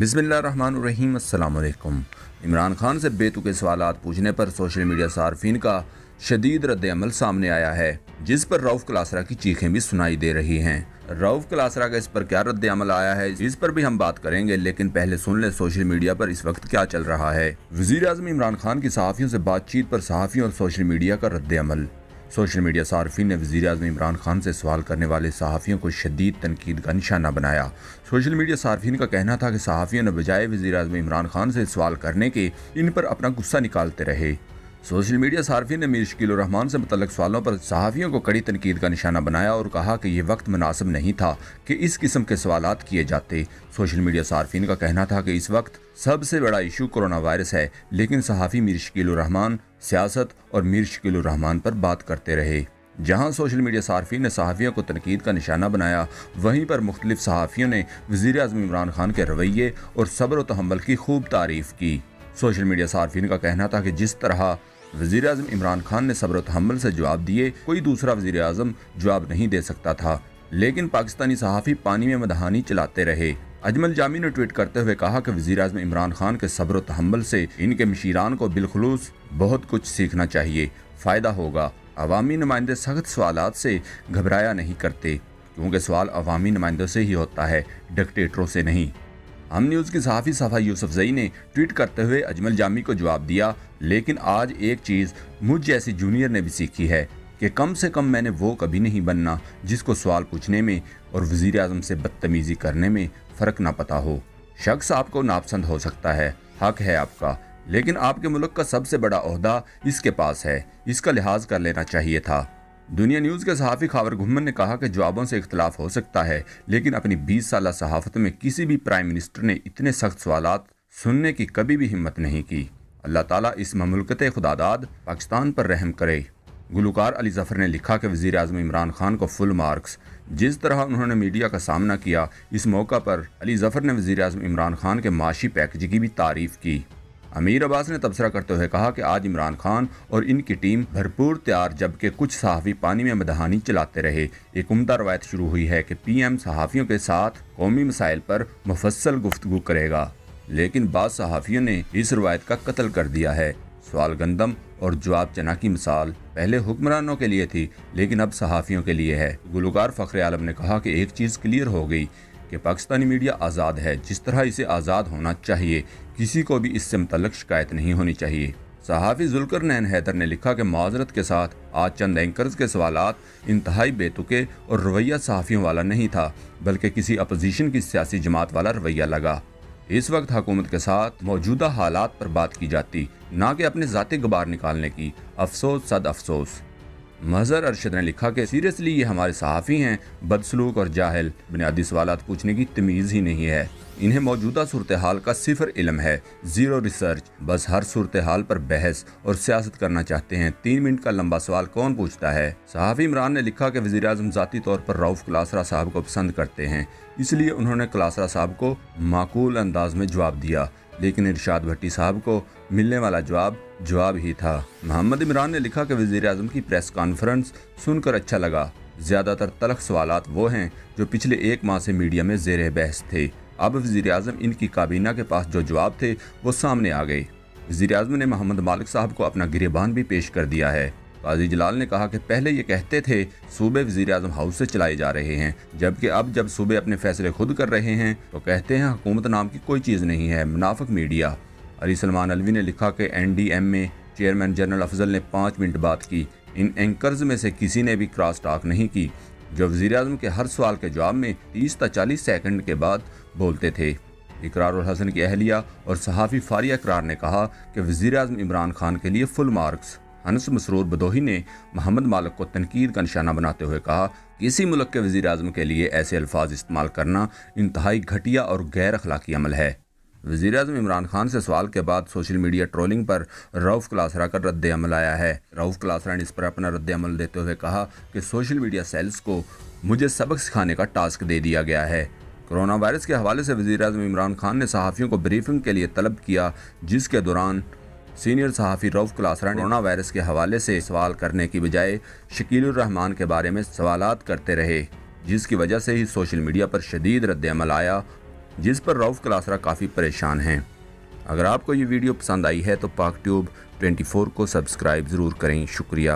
بسم اللہ الرحمن الرحیم، السلام علیکم۔ عمران خان سے بے تکے سوالات پوچھنے پر سوشل میڈیا صارفین کا شدید رد عمل سامنے آیا ہے، جس پر روف کلاسرا کی چیخیں بھی سنائی دے رہی ہیں۔ روف کلاسرا کا اس پر کیا رد عمل آیا ہے؟ اس پر بھی ہم بات کریں گے، لیکن پہلے سن لیں سوشل میڈیا پر اس وقت کیا چل رہا ہے۔ وزیر اعظم عمران خان کی صحافیوں سے بات چیت پر صحافیوں اور سوشل میڈیا کا رد عمل۔ سوشل میڈیا صارفین نے وزیر اعظم عمران خان سے سوال کرنے والے صحافیوں کو شدید تنقید کا نشانہ بنایا۔ سوشل میڈیا صارفین کا کہنا تھا کہ صحافیوں نے بجائے وزیر اعظم عمران خان سے سوال کرنے کے ان پر اپنا غصہ نکالتے رہے۔ سوشل میڈیا صارفین نے میر شکیل الرحمان سے متعلق سوالوں پر صحافیوں کو کڑی تنقید کا نشانہ بنایا اور کہا کہ یہ وقت مناسب نہیں تھا کہ اس قسم کے سوالات کیے جاتے۔ سوشل میڈیا صارفین کا کہنا تھا کہ اس وقت سب سے بڑا ایشو کرونا وائرس ہے، لیکن صحافی میر شکیل الرحمان سیاست اور میر شکیل الرحمان پر بات کرتے رہے۔ جہاں سوشل میڈیا صارفین نے صحافیوں کو تنقید کا نشانہ بنایا، وہیں پر مختلف صحافیوں نے وزیر اعظم عمران خان کے رویے اور صبر و تحمل کی خوب تعریف کی۔ سوشل میڈیا صارفین کا کہنا تھا کہ جس طرح وزیر اعظم عمران خان نے صبر و تحمل سے جواب دیے، کوئی دوسرا وزیر اعظم جواب نہیں دے سکتا تھا۔ لیکن پاکستانی صحافی پانی میں مدہانی چلاتے رہے۔ اجمل جامی نے ٹویٹ کرتے ہوئے کہا کہ وزیر اعظم عمران خان کے صبر و تحمل سے ان کے مشیران کو بالخلوص بہت کچھ سیکھنا چاہیے۔ فائدہ ہوگا۔ عوامی نمائندے سخت سوالات سے گھبرایا نہیں کرتے، کیونکہ سوال عوامی نمائندوں سے ہی ہوتا ہے، ڈکٹیٹروں سے نہیں۔ ہم نیوز کی صحافی صفحہ یوسف زئی نے ٹویٹ کرتے ہوئے اجمل جامی کو جواب دیا، لیکن آج ایک چیز مجھ جیسی جونیئر نے بھی سیکھی ہے کہ کم سے کم میں نے وہ کبھی نہیں بننا جس کو سوال پوچھنے میں اور وزیر اعظم سے بدتمیزی کرنے میں فرق نہ پتا ہو۔ شخص آپ کو ناپسند ہو سکتا ہے، حق ہے آپ کا۔ لیکن آپ کے ملک کا سب سے بڑا عہدہ اس کے پاس ہے، اس کا لحاظ کر لینا چاہیے تھا۔ دنیا نیوز کے صحافی خاور گھمن نے کہا کہ جوابوں سے اختلاف ہو سکتا ہے، لیکن اپنی بیس سالہ صحافت میں کسی بھی پرائم منسٹر نے اتنے سخت سوالات سننے کی کبھی بھی ہمت نہیں کی۔ اللہ تعالیٰ اس مملکت خداداد پاکستان پر رحم کرے۔ گلوکار علی ظفر نے لکھا کہ وزیر اعظم عمران خان کو فل مارکس۔ جس طرح انہوں نے میڈیا کا سامنا کیا، اس موقع پر علی ظفر نے وزیر اعظم عمران خان کے معاشی پیکج کی بھی تعریف کی۔ امیر عباس نے تبصرہ کرتے ہوئے کہا کہ آج عمران خان اور ان کی ٹیم بھرپور تیار، جبکہ کچھ صحافی پانی میں مدہانی چلاتے رہے۔ ایک عمدہ روایت شروع ہوئی ہے کہ پی ایم صحافیوں کے ساتھ قومی مسائل پر مفصل گفتگو کرے گا، لیکن بعض صحافیوں نے اس روایت کا قتل کر دیا ہے۔ سوال گندم اور جواب چنا کی مثال پہلے حکمرانوں کے لیے تھی، لیکن اب صحافیوں کے لیے ہے۔ گلوکار فخر عالم نے کہا کہ ایک چیز کلیئر ہو گئی کہ پاکستانی میڈیا آزاد ہے، جس طرح اسے آزاد ہونا چاہیے، کسی کو بھی اس سے متعلق شکایت نہیں ہونی چاہیے۔ صحافی ذلکر نین حیدر نے لکھا کہ معذرت کے ساتھ آج چند اینکرز کے سوالات انتہائی بے تکے اور رویہ صحافیوں والا نہیں تھا، بلکہ کسی اپوزیشن کی سیاسی جماعت والا رویہ لگا۔ اس وقت حکومت کے ساتھ موجودہ حالات پر بات کی جاتی، نہ کہ اپنے ذاتی غبار نکالنے کی۔ افسوس، صد افسوس۔ مظہر ارشد نے لکھا کہ سیریسلی یہ ہمارے صحافی ہیں، بدسلوک اور جاہل۔ بنیادی سوالات پوچھنے کی تمیز ہی نہیں ہے۔ انہیں موجودہ صورتحال کا صفر علم ہے۔ زیرو ریسرچ، بس ہر صورتحال پر بحث اور سیاست کرنا چاہتے ہیں۔ تین منٹ کا لمبا سوال کون پوچھتا ہے؟ صحافی عمران نے لکھا کہ وزیر اعظم ذاتی طور پر روف کلاسرا صاحب کو پسند کرتے ہیں۔ اس لیے انہوں نے کلاسرا صاحب کو معقول انداز میں جواب دیا۔ لیکن ارشاد بھٹی صاحب کو ملنے والا جواب جواب ہی تھا۔ محمد عمران نے لکھا کہ وزیر اعظم کی پریس کانفرنس سن کر اچھا لگا۔ زیادہ تر تلخ سوالات وہ ہیں جو پچھلے ایک ماہ سے میڈیا میں زیر بحث تھے۔ اب وزیر اعظم ان کی کابینہ کے پاس جو جواب تھے وہ سامنے آ گئے۔ وزیر اعظم نے محمد مالک صاحب کو اپنا گریبان بھی پیش کر دیا ہے۔ قاضی جلال نے کہا کہ پہلے یہ کہتے تھے، صوبے وزیر اعظم ہاؤس سے چلائے جا رہے ہیں۔ جبکہ اب جب صوبے اپنے فیصلے خود کر رہے ہیں، تو کہتے ہیں حکومت نام کی کوئی چیز نہیں ہے، منافق میڈیا۔ علی سلمان الوی نے لکھا کہ این ڈی ایم میں چیئرمین جنرل افضل نے پانچ منٹ بات کی۔ ان اینکرز میں سے کسی نے بھی کراس ٹاک نہیں کی۔ جو وزیر اعظم کے ہر سوال کے جواب میں تیس تا چالیس سیکنڈ کے بعد بولتے تھے۔ اقرار الحسن کی اہلیہ اور صحافی فاریہ اقرار نے کہا کہ وزیر اعظم عمران خان کے لیے فل مارکس۔ انس مسرور بدوہی نے محمد مالک کو تنقید کا نشانہ بناتے ہوئے کہا کسی ملک کے وزیر اعظم کے لیے ایسے الفاظ استعمال کرنا انتہائی گھٹیا اور غیر اخلاقی عمل ہے۔ وزیر اعظم عمران خان سے سوال کے بعد سوشل میڈیا ٹرولنگ پر روف کلاسرا کا رد عمل آیا ہے۔ روف کلاسرا نے اس پر اپنا رد عمل دیتے ہوئے کہا کہ سوشل میڈیا سیلز کو مجھے سبق سکھانے کا ٹاسک دے دیا گیا ہے۔ کرونا وائرس کے حوالے سے وزیر اعظم عمران خان نے صحافیوں کو بریفنگ کے لیے طلب کیا، جس کے دوران سینئر صحافی روف کلاسرا کرونا وائرس کے حوالے سے سوال کرنے کی بجائے شکیل الرحمان کے بارے میں سوالات کرتے رہے، جس کی وجہ سے ہی سوشل میڈیا پر شدید رد عمل آیا جس پر روف کلاسرا کافی پریشان ہیں۔ اگر آپ کو یہ ویڈیو پسند آئی ہے تو پاک ٹیوب 24 کو سبسکرائب ضرور کریں۔ شکریہ۔